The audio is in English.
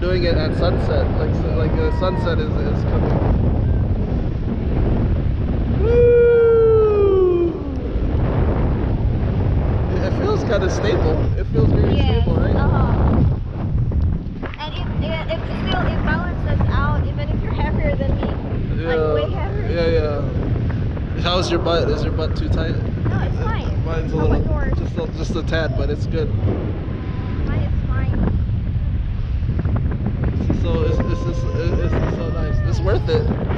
doing it at sunset. Like like the sunset is is coming. Woo! It feels kind of stable. It feels very Yes, stable, right? uh-huh. And it, it, it still it balances out even if you're heavier than me. Like way heavier. Yeah, yeah. How's your butt? Is your butt too tight? No, it's fine. Mine's a How little, just a, just a tad, but it's good. Mine is fine. It's, it's so nice. It's worth it.